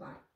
Right.